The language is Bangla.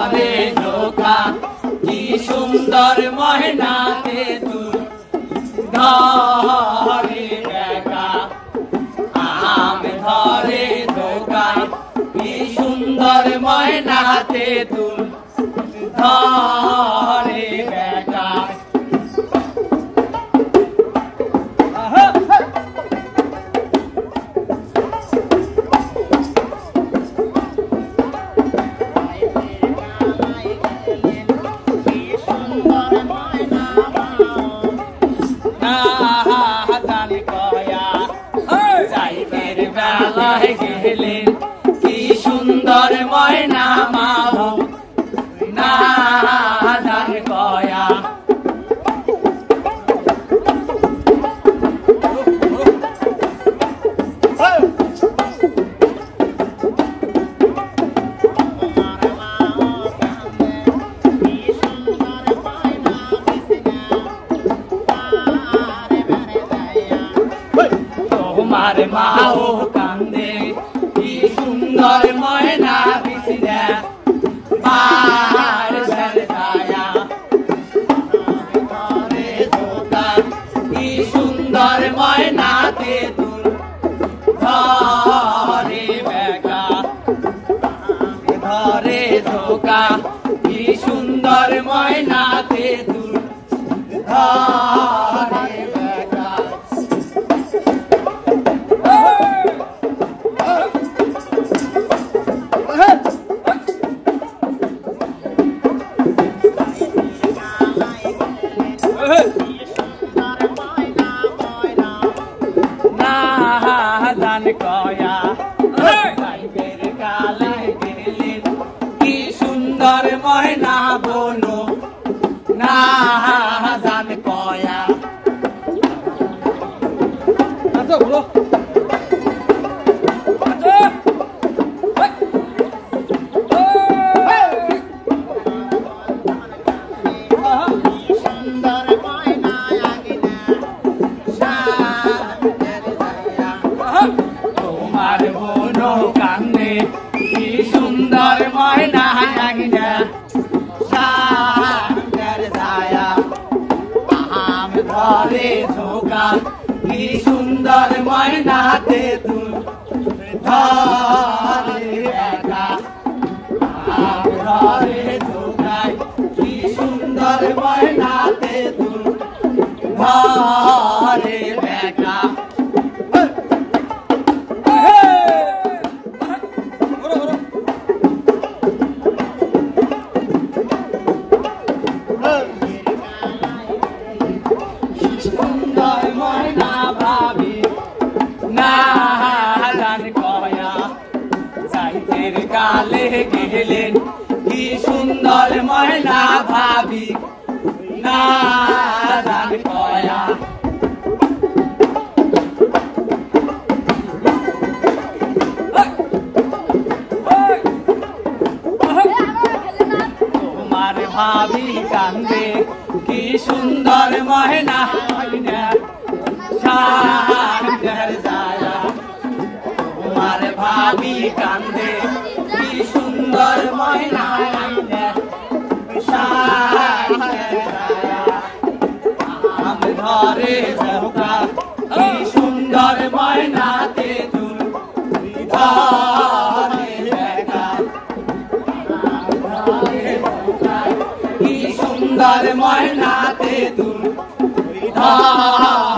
ধরে ধোকা কি সুন্দর মহনাতে তুই। ধরে দেখা আম ধরে ধোকা, কি সুন্দর ময়নাতে তুই। ধরে মাও কান্দে কি সুন্দর ময়না বিছিনা বার সরদায়া ঘরে ধোকা কি সুন্দর ময়নাতে তুল ঘরে বেকা ঘরে ধোকা কি সুন্দর ময়নাতে তুল ঘরে সুন্দর ময়না বনো না জান কয়া। আচ্ছা ধরে ধোকা কি সুন্দর ময়নাতে তুল ধরে একা ধরে ধোকায় কি সুন্দর ময়নাতে তুল ধরে সাইতের কালে গেলেন। কি সুন্দর ময়না ভাবি। না কয়া ভাবি কান্দে, কি সুন্দর ময়না তোমার ভাবি কান্দে ময়নাতে তুল। কি সুন্দর ময়নাতে তুল। ধরে